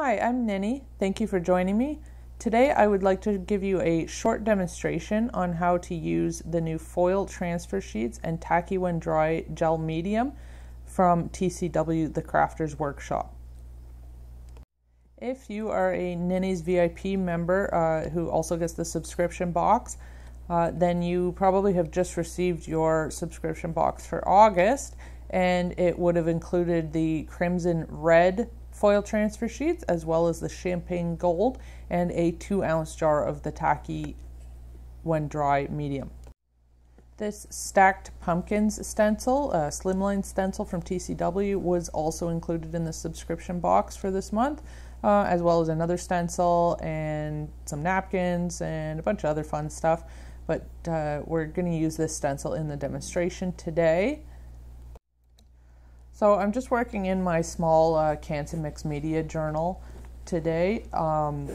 Hi, I'm Ninny. Thank you for joining me. Today I would like to give you a short demonstration on how to use the new foil transfer sheets and Tacky When Dry gel medium from TCW The Crafters Workshop. If you are a Ninny's VIP member uh, who also gets the subscription box, uh, then you probably have just received your subscription box for August and it would have included the crimson red foil transfer sheets, as well as the champagne gold, and a two ounce jar of the tacky when dry medium. This stacked pumpkins stencil, a slimline stencil from TCW, was also included in the subscription box for this month, uh, as well as another stencil and some napkins and a bunch of other fun stuff. But uh, we're going to use this stencil in the demonstration today. So I'm just working in my small uh, Canson Mixed Media journal today. Um,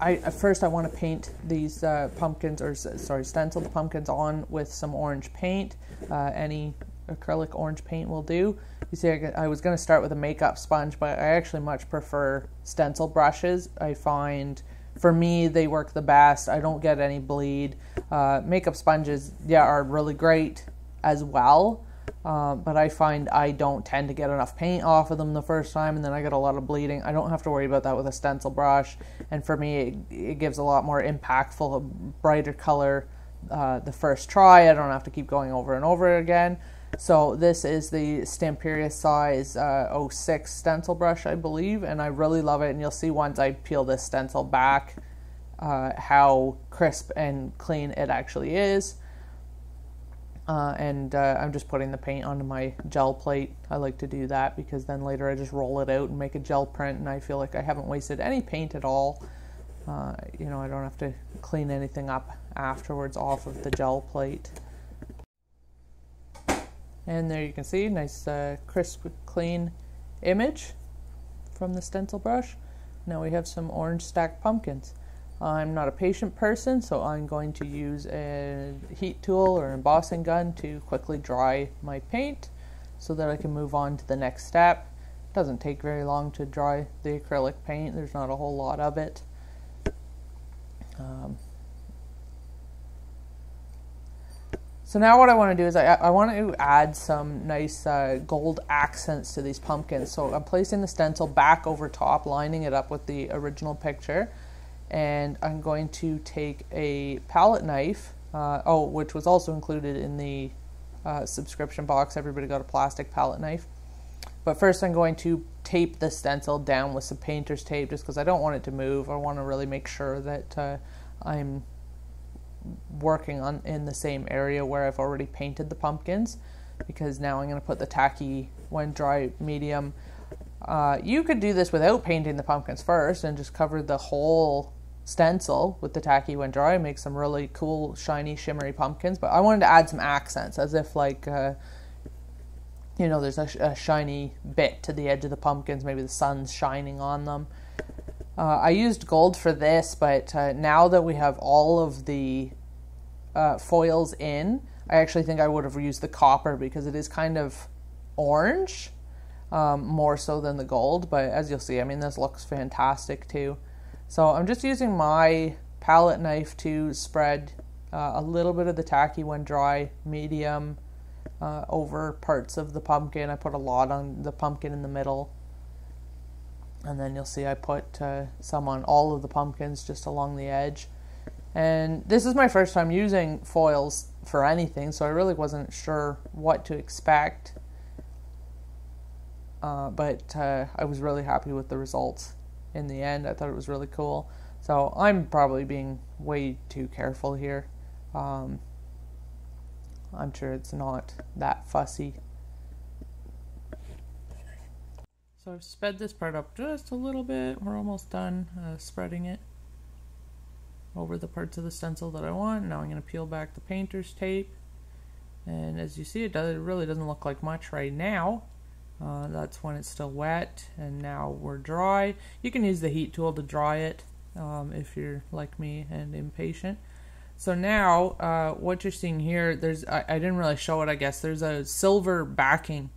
I first I want to paint these uh, pumpkins or sorry stencil the pumpkins on with some orange paint. Uh, any acrylic orange paint will do. You see, I, I was going to start with a makeup sponge, but I actually much prefer stencil brushes. I find for me they work the best. I don't get any bleed. Uh, makeup sponges, yeah, are really great as well. Uh, but I find I don't tend to get enough paint off of them the first time, and then I get a lot of bleeding. I don't have to worry about that with a stencil brush, and for me, it, it gives a lot more impactful, a brighter color uh, the first try. I don't have to keep going over and over again. So this is the Stamperia size uh, 06 stencil brush, I believe, and I really love it. And you'll see once I peel this stencil back uh, how crisp and clean it actually is. Uh, and uh, I'm just putting the paint onto my gel plate. I like to do that because then later I just roll it out and make a gel print, and I feel like I haven't wasted any paint at all. Uh, you know, I don't have to clean anything up afterwards off of the gel plate. And there you can see, nice uh, crisp, clean image from the stencil brush. Now we have some orange stacked pumpkins. I'm not a patient person, so I'm going to use a heat tool or embossing gun to quickly dry my paint so that I can move on to the next step. It doesn't take very long to dry the acrylic paint, there's not a whole lot of it. Um, so now what I want to do is I, I want to add some nice uh, gold accents to these pumpkins. So I'm placing the stencil back over top, lining it up with the original picture and I'm going to take a palette knife, uh, oh, which was also included in the uh, subscription box. Everybody got a plastic palette knife. But first I'm going to tape the stencil down with some painter's tape just because I don't want it to move. I want to really make sure that uh, I'm working on in the same area where I've already painted the pumpkins because now I'm going to put the tacky when dry medium. Uh, you could do this without painting the pumpkins first and just cover the whole stencil with the tacky when dry make some really cool shiny shimmery pumpkins but i wanted to add some accents as if like uh, you know there's a, a, shiny bit to the edge of the pumpkins maybe the sun's shining on them. Uh, i used gold for this but uh, now that we have all of the uh, foils in i actually think i would have used the copper because it is kind of orange um, more so than the gold but as you'll see i mean this looks fantastic too so I'm just using my palette knife to spread uh, a little bit of the tacky when dry medium uh, over parts of the pumpkin. I put a lot on the pumpkin in the middle. And then you'll see I put uh, some on all of the pumpkins just along the edge. And this is my first time using foils for anything, so I really wasn't sure what to expect. Uh, but uh, I was really happy with the results in the end. I thought it was really cool. So I'm probably being way too careful here. Um, I'm sure it's not that fussy. So I've sped this part up just a little bit. We're almost done uh, spreading it over the parts of the stencil that I want. Now I'm going to peel back the painter's tape. And as you see, it, does, it really doesn't look like much right now. Uh, that's when it's still wet and now we're dry. You can use the heat tool to dry it um, if you're like me and impatient. So now uh, what you're seeing here, there's I, I, didn't really show it I guess. There's a silver backing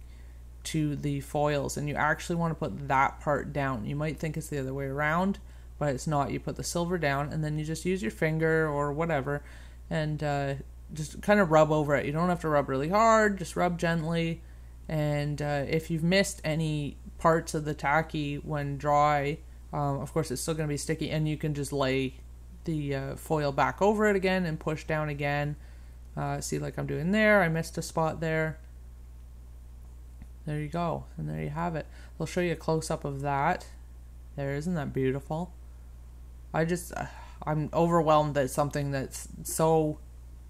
to the foils and you actually want to put that part down. You might think it's the other way around, but it's not. You put the silver down and then you just use your finger or whatever and uh, just kind of rub over it. You don't have to rub really hard, just rub gently. And uh, if you've missed any parts of the tacky when dry, um, of course it's still going to be sticky and you can just lay the uh, foil back over it again and push down again. Uh, see like I'm doing there, I missed a spot there. There you go, and there you have it. I'll show you a close-up of that. There, isn't that beautiful? I just, uh, I'm overwhelmed that something that's so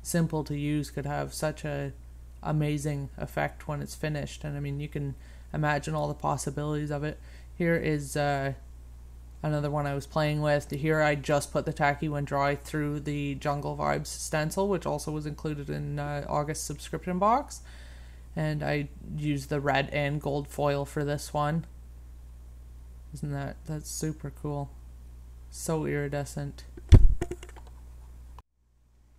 simple to use could have such a amazing effect when it's finished. And I mean, you can imagine all the possibilities of it. Here is uh, another one I was playing with. Here I just put the tacky when dry through the Jungle Vibes stencil, which also was included in uh, August subscription box. And I used the red and gold foil for this one. Isn't that that's super cool? So iridescent.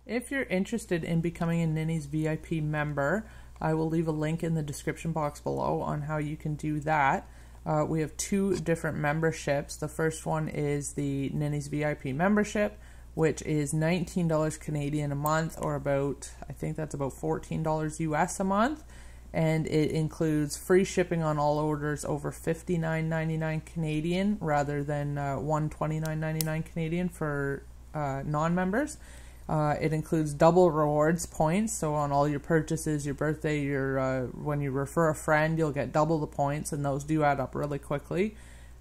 If you're interested in becoming a Ninny's VIP member, I will leave a link in the description box below on how you can do that. Uh, we have two different memberships. The first one is the Ninny's VIP membership, which is $19 Canadian a month, or about, I think that's about $14 US a month. And it includes free shipping on all orders over $59.99 Canadian rather than uh, $129.99 Canadian for uh, non members. Uh, it includes double rewards points, so on all your purchases, your birthday, your uh, when you refer a friend, you'll get double the points, and those do add up really quickly.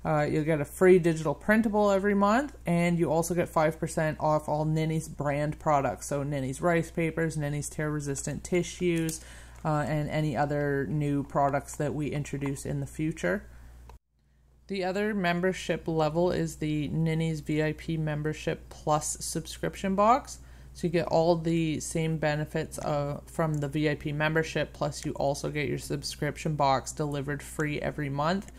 Uh, you'll get a free digital printable every month, and you also get 5% off all Ninny's brand products. So, Ninny's rice papers, Ninny's tear resistant tissues, uh, and any other new products that we introduce in the future. The other membership level is the Ninny's VIP Membership Plus subscription box. So you get all the same benefits uh, from the VIP membership, plus you also get your subscription box delivered free every month.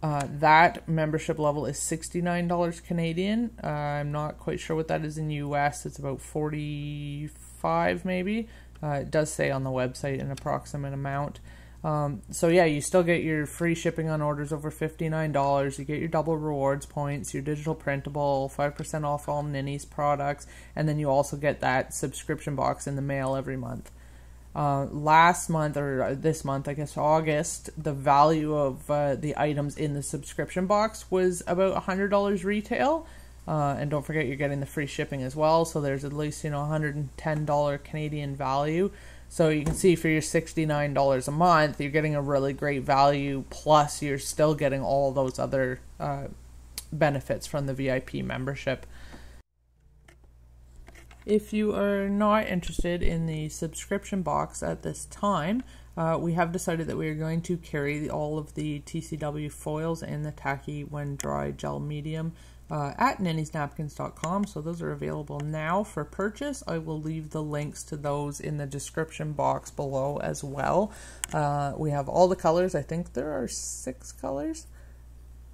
Uh, that membership level is $69 Canadian. Uh, I'm not quite sure what that is in US. It's about 45 maybe. Uh, it does say on the website an approximate amount. Um, so yeah, you still get your free shipping on orders over $59. You get your double rewards points, your digital printable, 5% off all Ninny's products, and then you also get that subscription box in the mail every month. Uh, last month, or uh, this month, I guess August, the value of uh, the items in the subscription box was about $100 retail. Uh, and don't forget you're getting the free shipping as well, so there's at least, you know, $110 Canadian value. So you can see for your $69 a month, you're getting a really great value, plus you're still getting all those other uh, benefits from the VIP membership. If you are not interested in the subscription box at this time, uh, we have decided that we are going to carry all of the TCW foils and the tacky when dry gel medium uh, at ninnysnapkins.com. So those are available now for purchase. I will leave the links to those in the description box below as well. Uh, we have all the colors. I think there are six colors.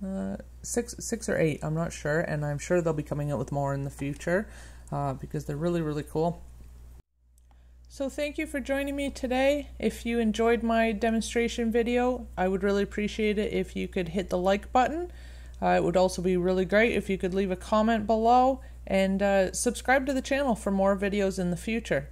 Uh, six, six or eight, I'm not sure, and I'm sure they'll be coming out with more in the future uh, because they're really, really cool. So thank you for joining me today. If you enjoyed my demonstration video, I would really appreciate it if you could hit the like button. Uh, it would also be really great if you could leave a comment below and uh, subscribe to the channel for more videos in the future.